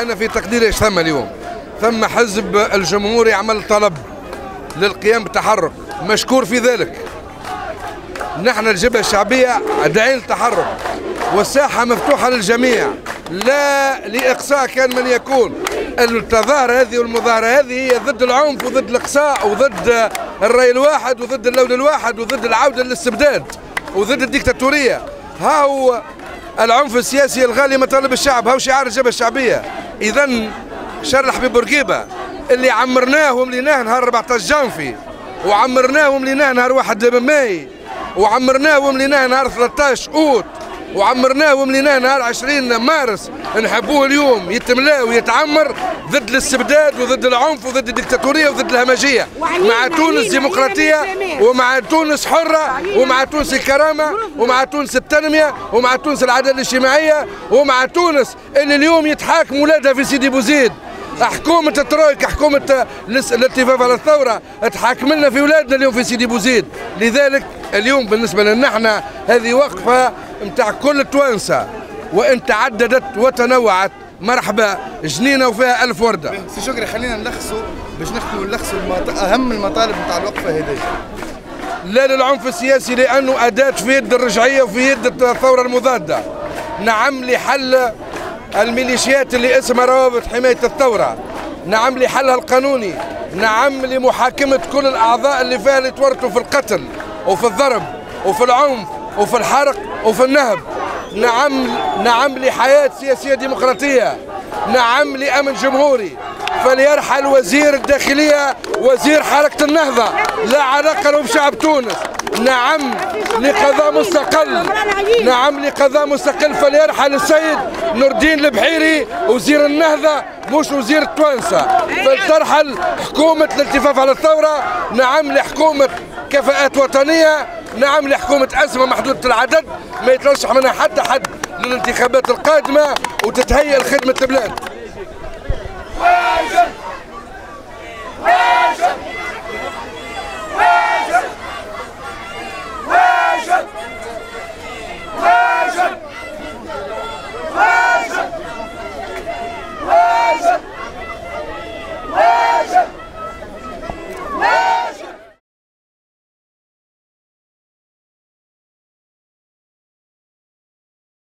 أنا في تقديري إيش ثم اليوم؟ ثم حزب الجمهور يعمل طلب للقيام بتحرك مشكور في ذلك. نحن الجبهة الشعبية داعين التحرك. والساحة مفتوحة للجميع. لا لإقصاء كان من يكون. التظاهرة هذه والمظاهرة هذه هي ضد العنف وضد الإقصاء وضد الرأي الواحد وضد اللون الواحد وضد العودة للاستبداد وضد الديكتاتورية. ها هو العنف السياسي الغالي مطالب الشعب. هاو شعار الجبهة الشعبية. هذا شارع بورقيبة. اللي عمرناه ومليناه نهار 14 جانفي. وعمرناه ومليناه نهار 1 ماي. وعمرناه ومليناه نهار 13 أوت. وعمرناه ومليناه نهار 20 مارس. نحبوه اليوم يتملا ويتعمر ضد الاستبداد وضد العنف وضد الدكتاتوريه وضد الهمجية. مع تونس ديمقراطية ومع تونس حرة ومع تونس الكرامة ومع تونس التنمية ومع تونس العدالة الاجتماعية ومع تونس اللي اليوم يتحاكم ولادها في سيدي بوزيد حكومة الترويكا حكومة الالتفاف على الثورة تحاكم لنا في ولادنا اليوم في سيدي بوزيد لذلك اليوم بالنسبة لنا إحنا هذه وقفة نتاع كل التوانسة وإن تعددت وتنوعت. مرحبا جنينة وفيها ألف وردة. سي شكري خلينا نلخصوا باش نختموا نلخصوا المط... أهم المطالب نتاع الوقفة هذه. لا للعنف السياسي لأنه أداة في يد الرجعية وفي يد الثورة المضادة. نعم لحل الميليشيات اللي اسمها روابط حماية الثورة. نعم لحلها القانوني. نعم لمحاكمة كل الأعضاء اللي فيها اللي تورطوا في القتل وفي الضرب وفي العنف وفي الحرق. وفي النهب نعم نعم لحياة سياسية ديمقراطية نعم لأمن جمهوري. فليرحل وزير الداخلية وزير حركة النهضة لا علاقة له بشعب تونس. نعم لقضاء مستقل نعم لقضاء مستقل. فليرحل السيد نور الدين البحيري وزير النهضة مش وزير التوانسة. فلترحل حكومة الالتفاف على الثورة نعم لحكومة كفاءات وطنية نعم لحكومة أزمة محدودة العدد ما يترشح منها حتى حد للانتخابات القادمة وتتهيأ لخدمة البلاد.